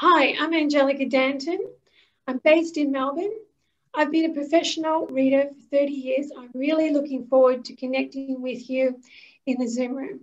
Hi, I'm Angelica Danton. I'm based in Melbourne. I've been a professional reader for 30 years. I'm really looking forward to connecting with you in the Zoom room.